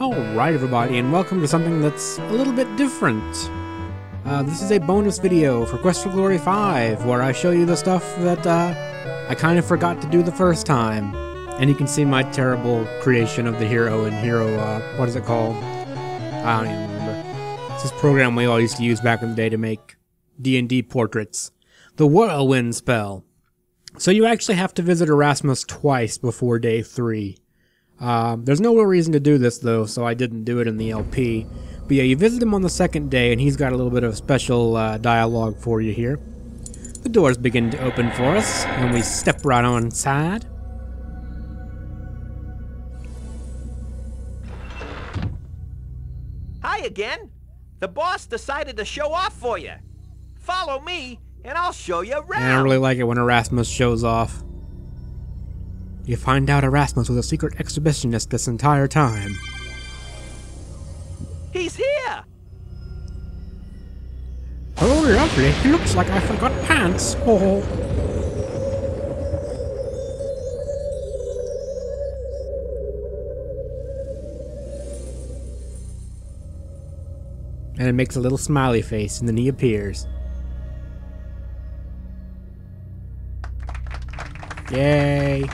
Alright everybody, and welcome to something that's a little bit different. Uh, this is a bonus video for Quest for Glory 5, where I show you the stuff that uh, I kind of forgot to do the first time. And you can see my terrible creation of the hero and hero, uh, what is it called? I don't even remember. It's this program we all used to use back in the day to make D&D portraits. The Whirlwind spell. So you actually have to visit Erasmus twice before day 3. Um, there's no real reason to do this though, so I didn't do it in the LP. But yeah, you visit him on the second day, and he's got a little bit of special uh, dialogue for you here. The doors begin to open for us, and we step right on inside. Hi again. The boss decided to show off for you. Follow me, and I'll show you around. And I really like it when Erasmus shows off. You find out Erasmus was a secret exhibitionist this entire time. He's here. Oh, lovely. He looks like I forgot pants. Oh. And it makes a little smiley face, and then he appears. Yay!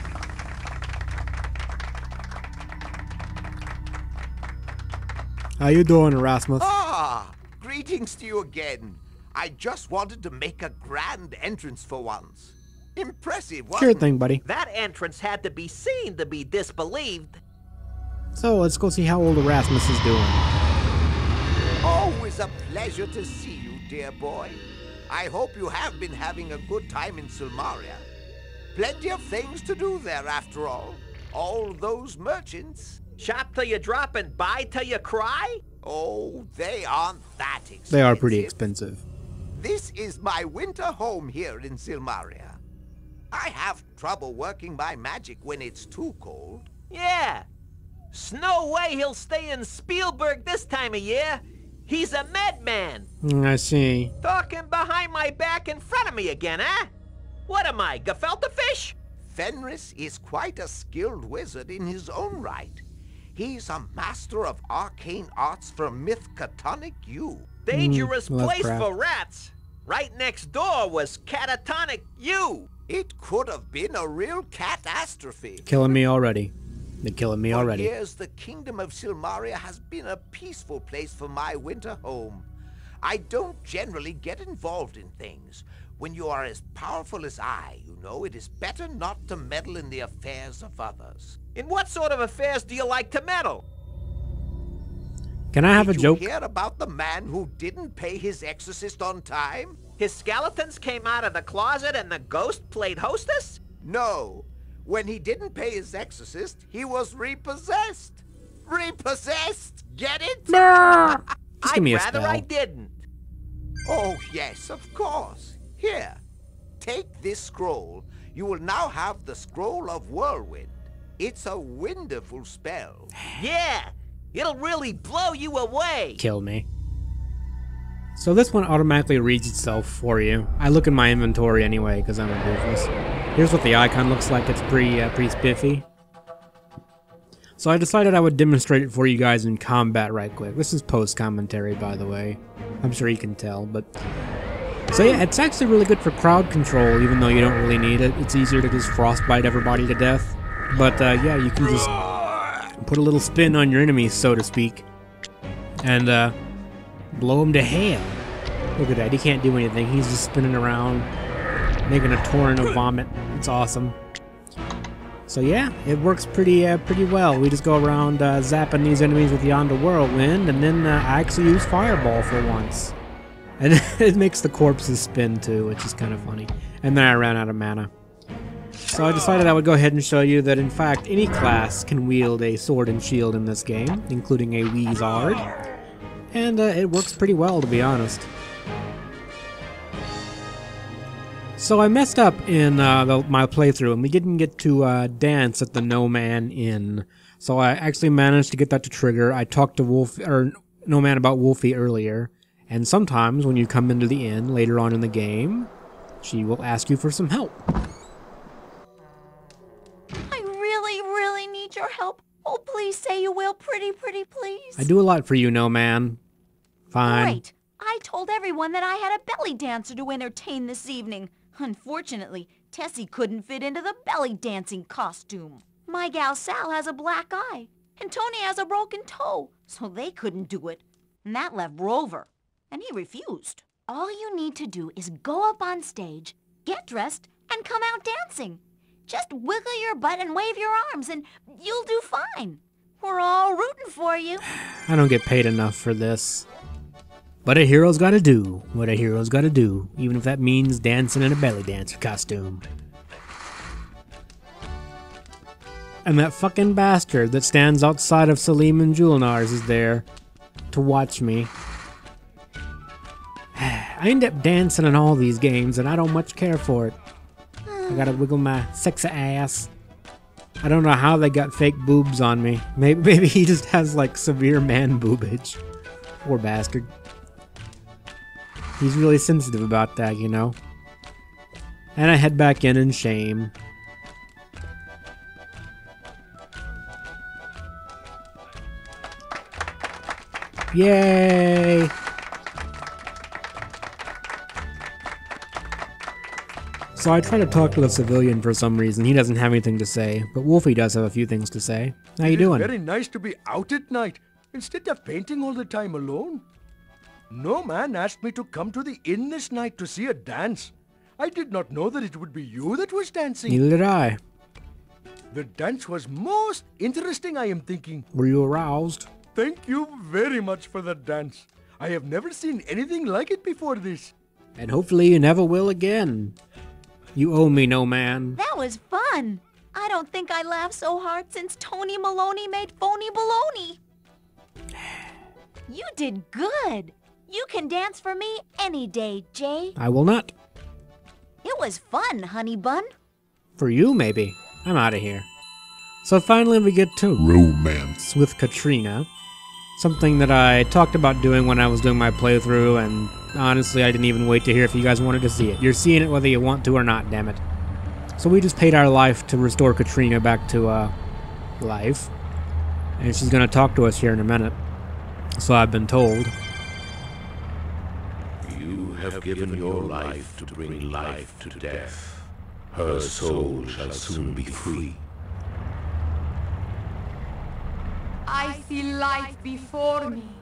How you doing, Erasmus? Ah, greetings to you again. I just wanted to make a grand entrance for once. Impressive, Sure wasn't thing, buddy. That entrance had to be seen to be disbelieved. So let's go see how old Erasmus is doing. Always a pleasure to see you, dear boy. I hope you have been having a good time in Silmaria. Plenty of things to do there, after all. All those merchants. Shop till you drop and buy till you cry? Oh, they aren't that expensive. They are pretty expensive. This is my winter home here in Silmaria. I have trouble working my magic when it's too cold. Yeah. Snow way he'll stay in Spielburg this time of year. He's a madman. Mm, I see. Talking behind my back in front of me again, eh? What am I, gefilte fish? Fenris is quite a skilled wizard in his own right. He's a master of arcane arts from Mythcatonic U. Dangerous mm, well, that's place crap. for rats. Right next door was catatonic U. It could have been a real catastrophe. Killing me already. They're killing me For already. years, the kingdom of Silmaria has been a peaceful place for my winter home. I don't generally get involved in things. When you are as powerful as I, you know, it is better not to meddle in the affairs of others. In what sort of affairs do you like to meddle? Can I have Did a you joke? hear about the man who didn't pay his exorcist on time? His skeletons came out of the closet and the ghost played hostess? No. When he didn't pay his exorcist, he was repossessed. Repossessed! Get it? Just I'd a rather spell. I didn't. Oh, yes, of course. Here, take this scroll. You will now have the Scroll of Whirlwind. It's a wonderful spell. Yeah, it'll really blow you away. Kill me. So this one automatically reads itself for you. I look in my inventory anyway because I'm a doofus. Here's what the icon looks like. It's pretty, uh, pretty spiffy. So I decided I would demonstrate it for you guys in combat right quick. This is post commentary, by the way. I'm sure you can tell, but so yeah, it's actually really good for crowd control, even though you don't really need it. It's easier to just frostbite everybody to death. But uh, yeah, you can just put a little spin on your enemies, so to speak, and uh, blow them to hell. Look at that, he can't do anything. He's just spinning around, making a torrent of vomit. It's awesome. So yeah, it works pretty uh, pretty well. We just go around uh, zapping these enemies with Yonder Whirlwind, and then uh, I actually use Fireball for once. And it makes the corpses spin too, which is kind of funny. And then I ran out of mana. So I decided I would go ahead and show you that in fact any class can wield a sword and shield in this game, including a Wizard. And uh, it works pretty well, to be honest. So I messed up in uh, the, my playthrough, and we didn't get to uh, dance at the Gnome Ann Inn. So I actually managed to get that to trigger. I talked to Wolf or Gnome Ann about Wolfie earlier, and sometimes when you come into the inn later on in the game, she will ask you for some help. I really, really need your help. Oh, please say you will, pretty, pretty please? I do a lot for you, Gnome Ann. Fine. Great. I told everyone that I had a belly dancer to entertain this evening. Unfortunately, Tessie couldn't fit into the belly dancing costume. My gal Sal has a black eye, and Tony has a broken toe, so they couldn't do it. And that left Rover, and he refused. All you need to do is go up on stage, get dressed, and come out dancing. Just wiggle your butt and wave your arms, and you'll do fine. We're all rooting for you. I don't get paid enough for this. But a hero's gotta do what a hero's gotta do, even if that means dancing in a belly dancer costume. And that fucking bastard that stands outside of Salim and Julanar's is there to watch me. I end up dancing in all these games and I don't much care for it. I gotta wiggle my sexy ass. I don't know how they got fake boobs on me. Maybe, maybe he just has like severe man boobage. Poor bastard. He's really sensitive about that, you know. And I head back in in shame. Yay! So I try to talk to the civilian for some reason. He doesn't have anything to say, but Wolfie does have a few things to say. How you doing? Very nice to be out at night instead of painting all the time alone. Gnome Ann asked me to come to the inn this night to see a dance. I did not know that it would be you that was dancing. Neither did I. The dance was most interesting, I am thinking. Were you aroused? Thank you very much for the dance. I have never seen anything like it before this. And hopefully you never will again. You owe me Gnome Ann. That was fun. I don't think I laughed so hard since Tony Maloney made phony baloney. You did good. You can dance for me any day, Jay. I will not. It was fun, honey bun. For you, maybe. I'm out of here. So finally we get to romance with Katrina. Something that I talked about doing when I was doing my playthrough, and honestly, I didn't even wait to hear if you guys wanted to see it. You're seeing it whether you want to or not, damn it. So we just paid our life to restore Katrina back to, uh, life. And she's gonna talk to us here in a minute. So I've been told. You have given your life to bring life to death. Her soul shall soon be free. I see light before me.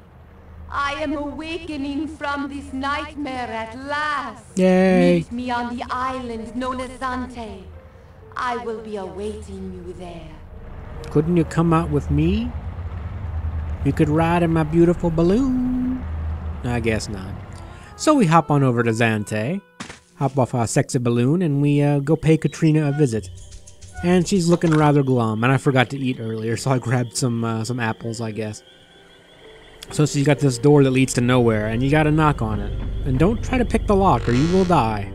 I am awakening from this nightmare at last. Yay! Meet me on the island known as Zante. I will be awaiting you there. Couldn't you come out with me? You could ride in my beautiful balloon. I guess not. So we hop on over to Zante, hop off our sexy balloon, and we uh, go pay Katrina a visit. And she's looking rather glum, and I forgot to eat earlier, so I grabbed some uh, some apples, I guess. So she's got this door that leads to nowhere, and you gotta knock on it. And don't try to pick the lock, or you will die.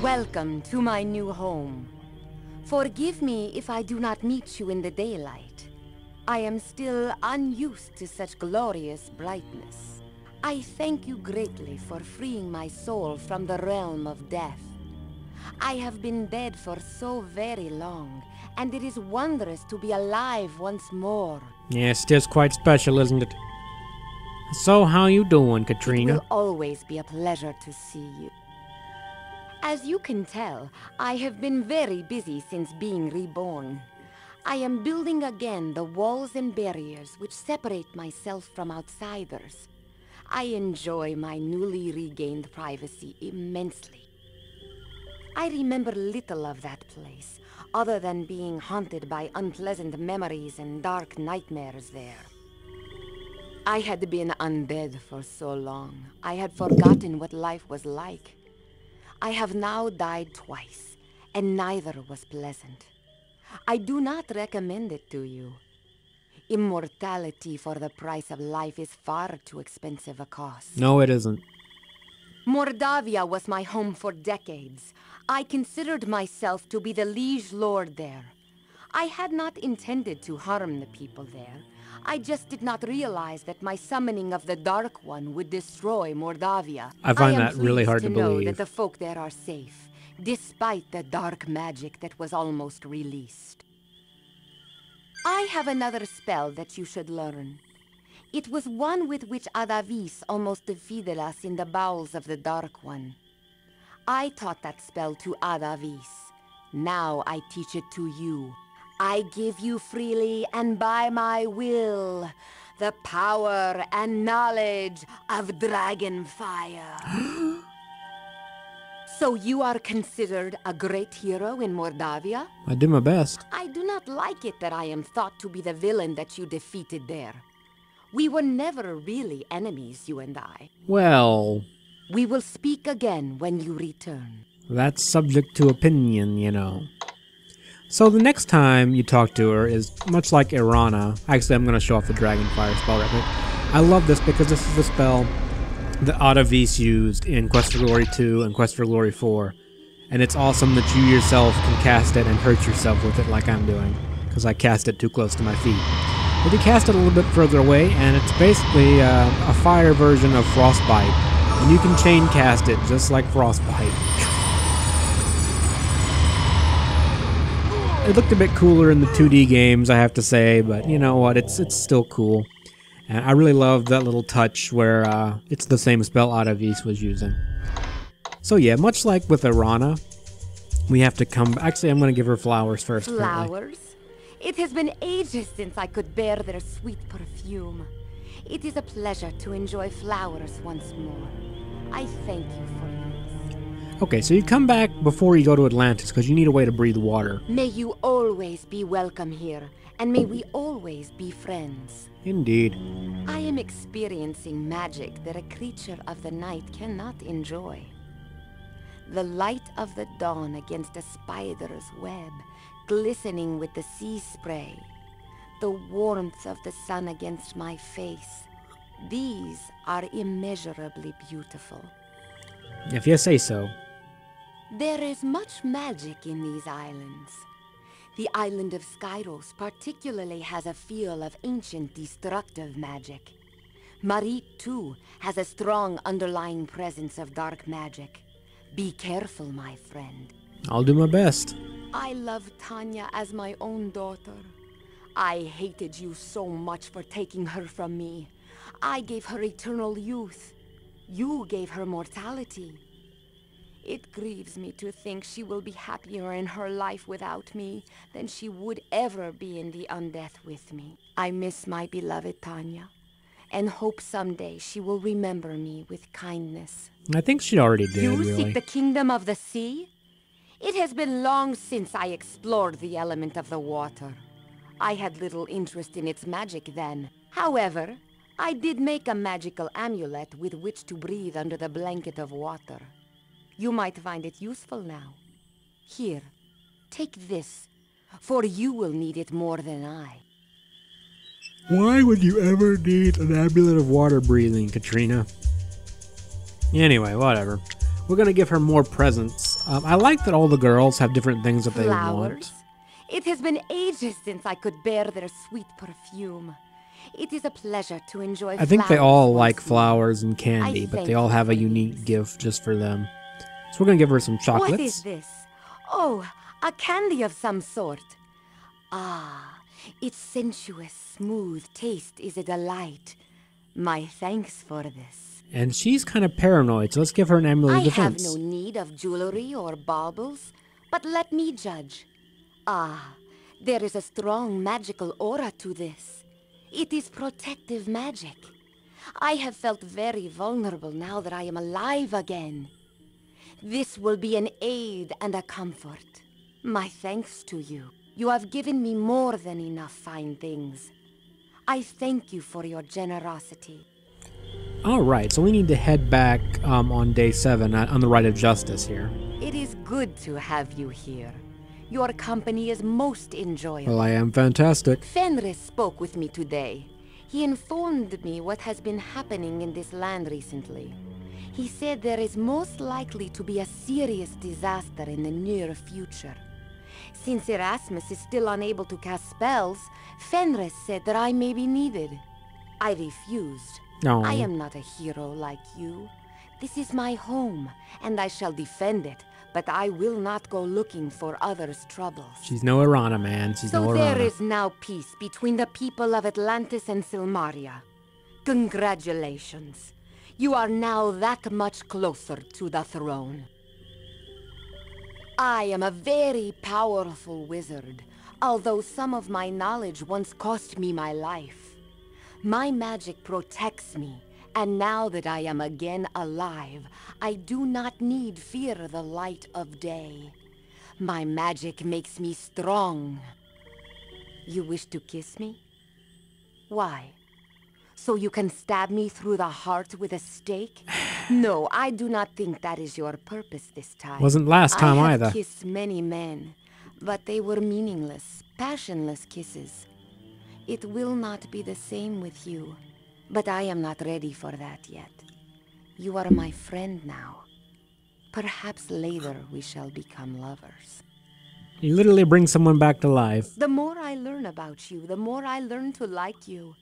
Welcome to my new home. Forgive me if I do not meet you in the daylight. I am still unused to such glorious brightness. I thank you greatly for freeing my soul from the realm of death. I have been dead for so very long, and it is wondrous to be alive once more. Yes, it is quite special, isn't it? So how you doing, Katrina? It will always be a pleasure to see you. As you can tell, I have been very busy since being reborn. I am building again the walls and barriers which separate myself from outsiders. I enjoy my newly regained privacy immensely. I remember little of that place, other than being haunted by unpleasant memories and dark nightmares there. I had been undead for so long, I had forgotten what life was like. I have now died twice, and neither was pleasant. I do not recommend it to you. Immortality for the price of life is far too expensive a cost. No, it isn't. Mordavia was my home for decades. I considered myself to be the liege lord there. I had not intended to harm the people there. I just did not realize that my summoning of the Dark One would destroy Mordavia. I find am that really hard to know believe. that the folk there are safe, despite the dark magic that was almost released. I have another spell that you should learn. It was one with which Ad Avis almost defeated us in the bowels of the Dark One. I taught that spell to Ad Avis. Now I teach it to you. I give you freely and by my will the power and knowledge of dragon fire. so you are considered a great hero in Mordavia? I do my best. I do not like it that I am thought to be the villain that you defeated there. We were never really enemies, you and I. Well, We will speak again when you return. that's subject to opinion, you know. So the next time you talk to her is much like Erana. Actually, I'm going to show off the Dragonfire spell right quick. I love this because this is the spell that Ad Avis used in Quest for Glory 2 and Quest for Glory 4. And it's awesome that you yourself can cast it and hurt yourself with it like I'm doing. Because I cast it too close to my feet. But you cast it a little bit further away, and it's basically uh, a fire version of Frostbite. And you can chain cast it just like Frostbite. It looked a bit cooler in the 2D games, I have to say, but you know what? It's it's still cool. And I really love that little touch where uh, it's the same spell Ad Avis was using. So yeah, much like with Erana, we have to come. Actually, I'm going to give her flowers first. apparently. Flowers? It has been ages since I could bear their sweet perfume. It is a pleasure to enjoy flowers once more. I thank you for this. Okay, so you come back before you go to Atlantis because you need a way to breathe water. May you always be welcome here, and may we always be friends. Indeed. I am experiencing magic that a creature of the night cannot enjoy. The light of the dawn against a spider's web, glistening with the sea spray. The warmth of the sun against my face. These are immeasurably beautiful. If you say so. There is much magic in these islands. The island of Skyros particularly has a feel of ancient destructive magic. Marete, too, has a strong underlying presence of dark magic. Be careful, my friend. I'll do my best. I love Tanya as my own daughter. I hated you so much for taking her from me. I gave her eternal youth. You gave her mortality. It grieves me to think she will be happier in her life without me than she would ever be in the undeath with me. I miss my beloved Tanya, and hope someday she will remember me with kindness. I think she already did, You really. seek the kingdom of the sea? It has been long since I explored the element of the water. I had little interest in its magic then. However, I did make a magical amulet with which to breathe under the blanket of water. You might find it useful now. Here, take this, for you will need it more than I. Why would you ever need an amulet of water breathing, Katrina? Anyway, whatever. We're gonna give her more presents. Um, I like that all the girls have different things that they Flowers? want. It has been ages since I could bear their sweet perfume. It is a pleasure to enjoy I think they all like flowers and candy, I but they all have a unique gift just for them. So we're gonna give her some chocolates. What is this? Oh, a candy of some sort. Ah, its sensuous, smooth taste is a delight. My thanks for this. And she's kind of paranoid, so let's give her an amulet I of have defense. no need of jewelry or baubles, but let me judge. Ah, there is a strong magical aura to this. It is protective magic. I have felt very vulnerable now that I am alive again. This will be an aid and a comfort. My thanks to you. You have given me more than enough fine things. I thank you for your generosity. All right, so we need to head back um, on day seven uh, on the right of justice here. It is good to have you here. Your company is most enjoyable. Well, I am fantastic. Fenris spoke with me today. He informed me what has been happening in this land recently. He said there is most likely to be a serious disaster in the near future. Since Erasmus is still unable to cast spells, Fenris said that I may be needed. I refused. No. I am not a hero like you. This is my home, and I shall defend it, but I will not go looking for others' troubles. She's no Erana, man. She's So no there Erana. is now peace between the people of Atlantis and Silmaria. Congratulations. You are now that much closer to the throne. I am a very powerful wizard, although some of my knowledge once cost me my life. My magic protects me, and now that I am again alive, I do not need fear the light of day. My magic makes me strong. You wish to kiss me? Why? So you can stab me through the heart with a stake? No, I do not think that is your purpose this time. Wasn't last time I have either. kissed many men, but they were meaningless, passionless kisses. It will not be the same with you, but I am not ready for that yet. You are my friend now. Perhaps later we shall become lovers. You literally bring someone back to life. The more I learn about you, the more I learn to like you.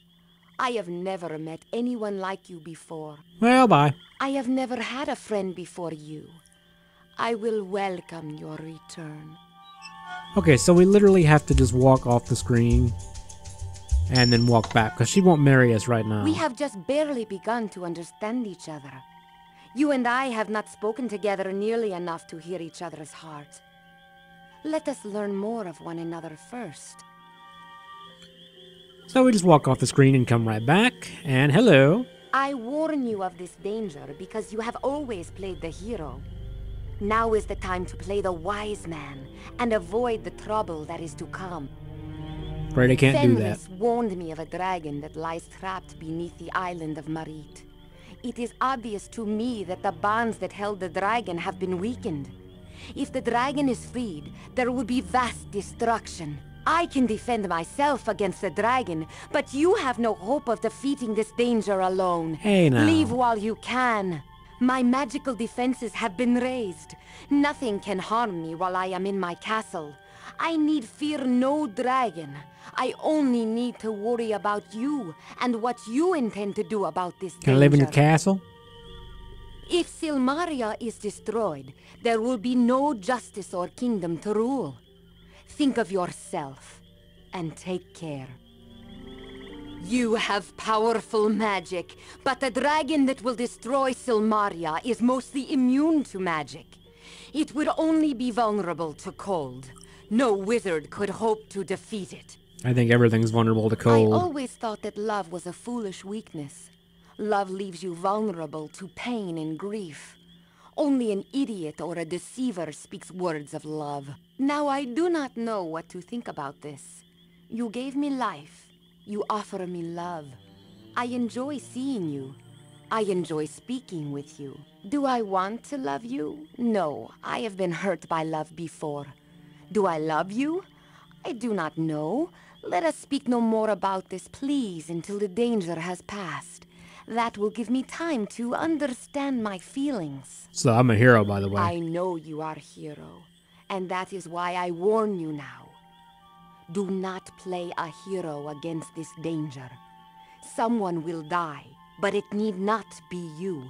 I have never met anyone like you before. Well, bye. I have never had a friend before you. I will welcome your return. Okay, so we literally have to just walk off the screen and then walk back because she won't marry us right now. We have just barely begun to understand each other. You and I have not spoken together nearly enough to hear each other's hearts. Let us learn more of one another first. So we just walk off the screen and come right back. And hello. I warn you of this danger because you have always played the hero. Now is the time to play the wise man and avoid the trouble that is to come. Right, I can't do that. Fenris warned me of a dragon that lies trapped beneath the island of Marete. It is obvious to me that the bonds that held the dragon have been weakened. If the dragon is freed, there will be vast destruction. I can defend myself against the dragon, but you have no hope of defeating this danger alone. Hey, now. Leave while you can. My magical defenses have been raised. Nothing can harm me while I am in my castle. I need fear no dragon. I only need to worry about you and what you intend to do about this Can I live in your castle? If Silmaria is destroyed, there will be no justice or kingdom to rule. Think of yourself and take care. You have powerful magic, but the dragon that will destroy Silmaria is mostly immune to magic. It would only be vulnerable to cold. No wizard could hope to defeat it. I think everything's vulnerable to cold. I always thought that love was a foolish weakness. Love leaves you vulnerable to pain and grief. Only an idiot or a deceiver speaks words of love. Now I do not know what to think about this. You gave me life. You offer me love. I enjoy seeing you. I enjoy speaking with you. Do I want to love you? No, I have been hurt by love before. Do I love you? I do not know. Let us speak no more about this, please, until the danger has passed. That will give me time to understand my feelings. So I'm a hero, by the way. I know you are a hero, and that is why I warn you now. Do not play a hero against this danger. Someone will die, but it need not be you.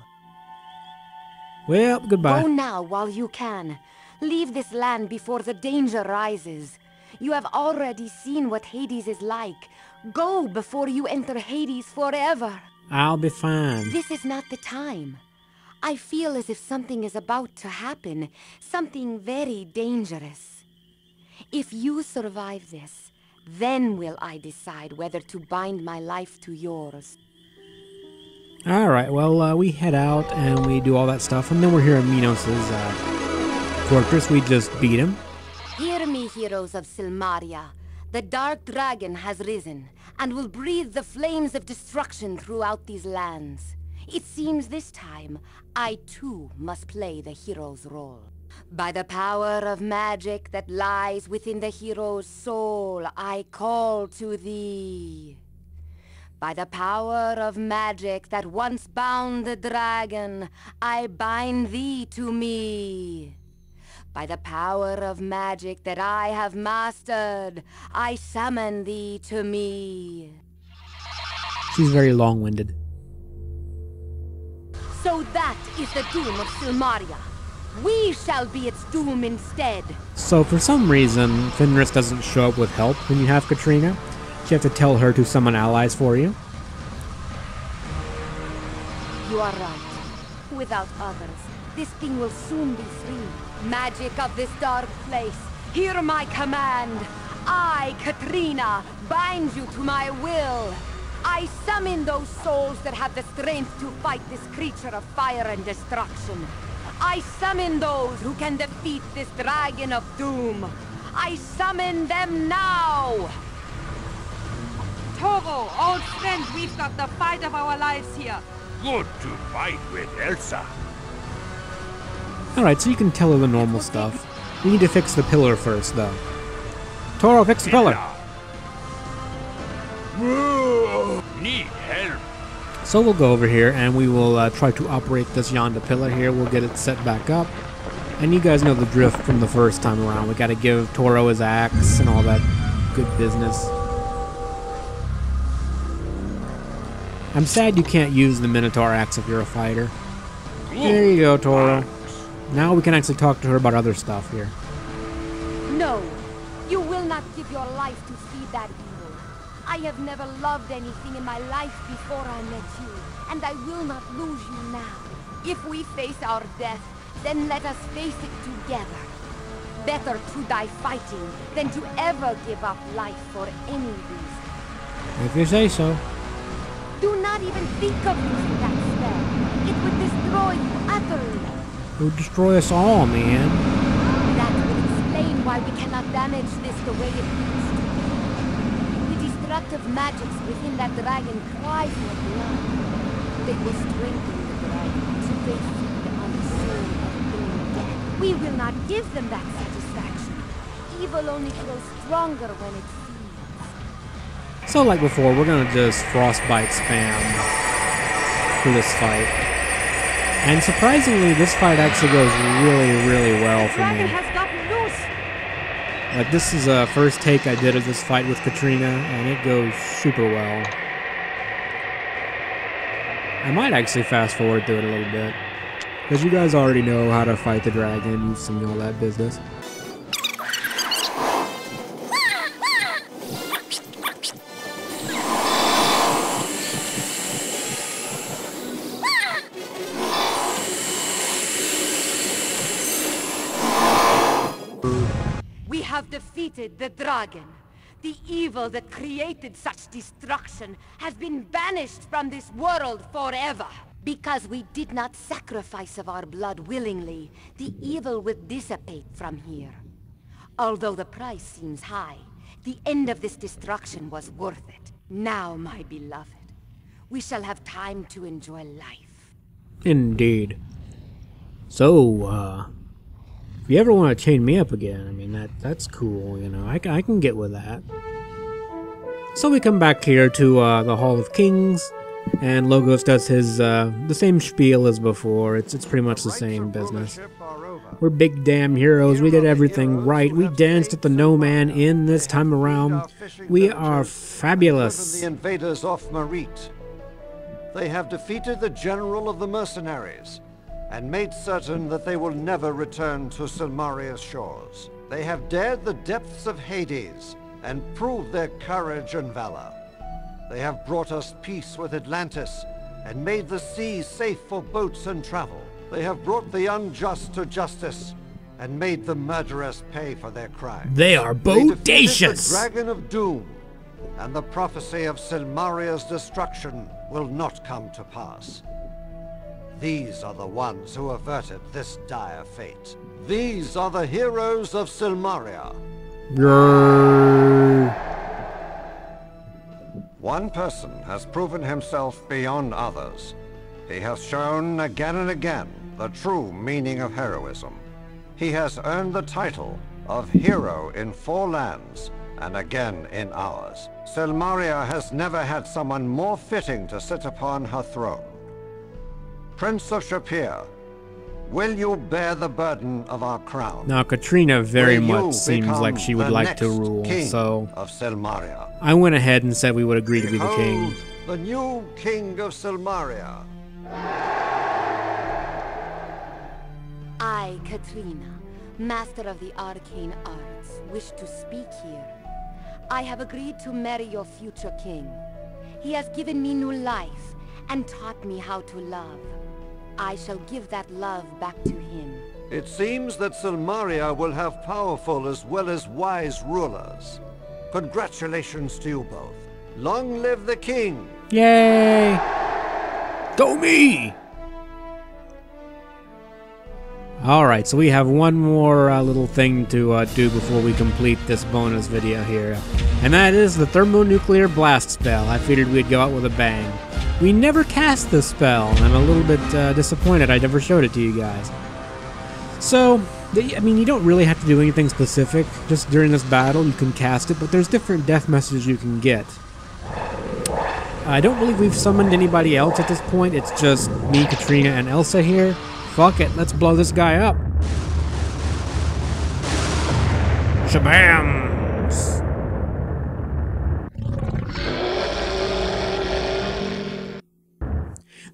Well, goodbye. Go now while you can. Leave this land before the danger rises. You have already seen what Hades is like. Go before you enter Hades forever. I'll be fine. This is not the time. I feel as if something is about to happen, something very dangerous. If you survive this, then will I decide whether to bind my life to yours. All right. Well, uh, we head out and we do all that stuff, and then we're here at Minos' uh, fortress. We just beat him. Hear me, heroes of Silmaria. The dark dragon has risen and will breathe the flames of destruction throughout these lands. It seems this time I too must play the hero's role. By the power of magic that lies within the hero's soul, I call to thee. By the power of magic that once bound the dragon, I bind thee to me. By the power of magic that I have mastered, I summon thee to me. She's very long-winded. So that is the doom of Silmaria. We shall be its doom instead. So for some reason, Fenris doesn't show up with help when you have Katrina. You have to tell her to summon allies for you. You are right. Without others, this thing will soon be free. Magic of this dark place, hear my command. I, Katrina, bind you to my will. I summon those souls that have the strength to fight this creature of fire and destruction. I summon those who can defeat this dragon of doom. I summon them now! Toro, old friend, we've got the fight of our lives here. Good to fight with Elsa. Alright, so you can tell her the normal stuff. We need to fix the pillar first, though. Toro, fix the pillar! Need help. So we'll go over here and we will uh, try to operate this Yonda pillar here. We'll get it set back up. And you guys know the drift from the first time around. We gotta give Toro his axe and all that good business. I'm sad you can't use the Minotaur axe if you're a fighter. There you go, Toro. Now we can actually talk to her about other stuff here. No, you will not give your life to feed that evil. I have never loved anything in my life before I met you, and I will not lose you now. If we face our death, then let us face it together. Better to die fighting than to ever give up life for any reason. If you say so. Do not even think of using that spell. It would destroy you utterly. It would destroy us all, man. That would explain why we cannot damage this the way it used to. The destructive magics within that dragon cry for blood. They will strengthen the dragon to they feed on the soul of death. We will not give them that satisfaction. Evil only grows stronger when it feeds. So like before, we're gonna just frostbite spam for this fight. And surprisingly, this fight actually goes really, really well for me. has gotten loose. Like this is a first take I did of this fight with Katrina, and it goes super well. I might actually fast forward through it a little bit. Because you guys already know how to fight the dragon, you've seen all that business. The. Evil that created such destruction has been banished from this world forever. Because we did not sacrifice of our blood willingly, the evil would dissipate from here. Although the price seems high, the end of this destruction was worth it. Now, my beloved, we shall have time to enjoy life. Indeed. So, uh, if you ever want to chain me up again, I mean, that that's cool, you know, I, I can get with that. So we come back here to uh, the Hall of Kings, and Logos does his, uh, the same spiel as before. It's, it's pretty much the same business. We're big damn heroes. We did everything right. We danced at the Gnome Ann Inn this time around. We are fabulous. The invaders off Marete. They have defeated the general of the mercenaries and made certain that they will never return to Silmaria's shores. They have dared the depths of Hades and proved their courage and valor. They have brought us peace with Atlantis and made the sea safe for boats and travel. They have brought the unjust to justice and made the murderers pay for their crimes. They are They bodacious. The dragon of doom, and the prophecy of Silmaria's destruction will not come to pass. These are the ones who averted this dire fate. These are the heroes of Silmaria. Grrr. One person has proven himself beyond others. He has shown again and again the true meaning of heroism. He has earned the title of hero in four lands and again in ours. Silmaria has never had someone more fitting to sit upon her throne. Prince of Shapeir, will you bear the burden of our crown? Now, Katrina very Will much seems like she would like to rule, king so of Silmaria. I went ahead and said we would agree to be the king. Behold, the new king of Silmaria. I I, Katrina, master of the arcane arts, wish to speak here. I have agreed to marry your future king. He has given me new life and taught me how to love. I shall give that love back to him. It seems that Silmaria will have powerful as well as wise rulers. Congratulations to you both. Long live the king! Yay! Go me! Alright, so we have one more uh, little thing to uh, do before we complete this bonus video here. And that is the thermonuclear blast spell. I figured we'd go out with a bang. We never cast this spell, and I'm a little bit uh, disappointed I never showed it to you guys. So, I mean, you don't really have to do anything specific. Just during this battle, you can cast it, but there's different death messages you can get. I don't believe we've summoned anybody else at this point. It's just me, Katrina, and Elsa here. Fuck it, let's blow this guy up. Shabam!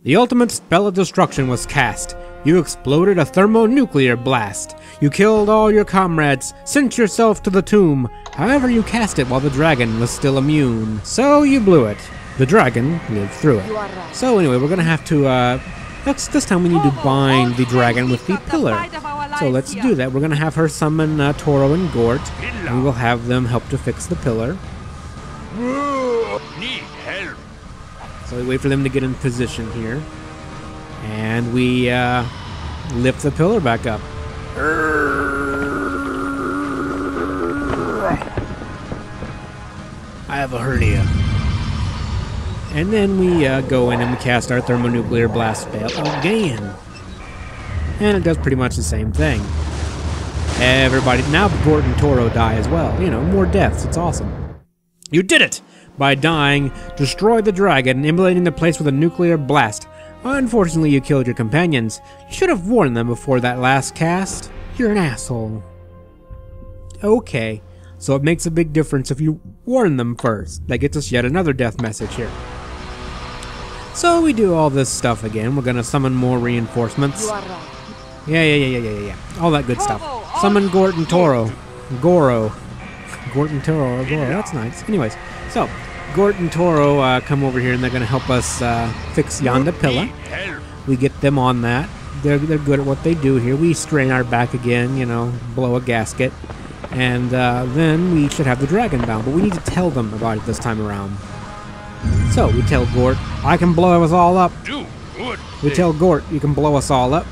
The ultimate spell of destruction was cast. You exploded a thermonuclear blast. You killed all your comrades, sent yourself to the tomb. However, you cast it while the dragon was still immune. So you blew it. The dragon lived through it. So anyway, we're gonna have to, uh, let's, this time we need to bind the dragon with the pillar. So let's do that. We're gonna have her summon uh, Toro and Gort, and we will have them help to fix the pillar. Need help. So we wait for them to get in position here. And we uh, lift the pillar back up. I have a hernia. And then we uh, go in and we cast our thermonuclear blast spell again. And it does pretty much the same thing. Everybody, now Gort and Toro die as well. You know, more deaths. It's awesome. You did it! By dying, destroy the dragon, immolating the place with a nuclear blast. Unfortunately, you killed your companions. You should have warned them before that last cast. You're an asshole. Okay, so it makes a big difference if you warn them first. That gets us yet another death message here. So we do all this stuff again. We're gonna summon more reinforcements. Yeah, yeah, yeah, yeah, yeah, yeah. All that good stuff. Summon Gort and Toro. Goro. Gort and Toro or Goro. That's nice. Anyways, so Gort and Toro uh, come over here and they're going to help us uh, fix Yonda Pilla. Help. We get them on that. They're, they're good at what they do here. We strain our back again, you know, blow a gasket. And uh, then we should have the dragon down. But we need to tell them about it this time around. So we tell Gort, I can blow us all up. Do good. We tell Gort, you can blow us all up.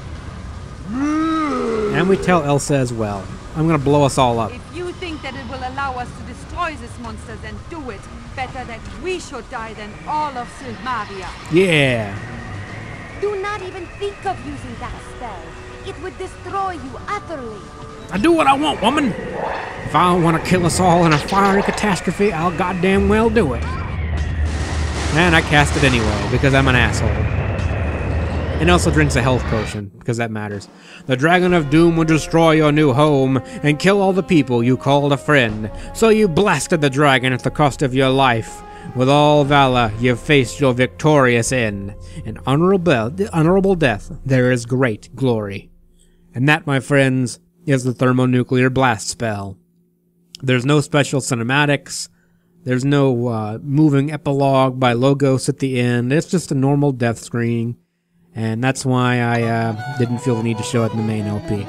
And we tell Elsa as well. I'm gonna blow us all up. If you think that it will allow us to destroy this monster, then do it. Better that we should die than all of Silmaria. Yeah. Do not even think of using that spell. It would destroy you utterly. I do what I want, woman. If I want to kill us all in a fiery catastrophe, I'll goddamn well do it. And I cast it anyway, because I'm an asshole. And also drinks a health potion, because that matters. The Dragon of Doom will destroy your new home and kill all the people you called a friend. So you blasted the dragon at the cost of your life. With all valor, you've faced your victorious end. In honorable, honorable death, there is great glory. And that, my friends, is the thermonuclear blast spell. There's no special cinematics. There's no uh, moving epilogue by Logos at the end. It's just a normal death screen. And that's why I uh, didn't feel the need to show it in the main LP.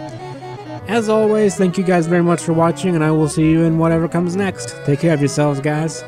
As always, thank you guys very much for watching, and I will see you in whatever comes next. Take care of yourselves, guys.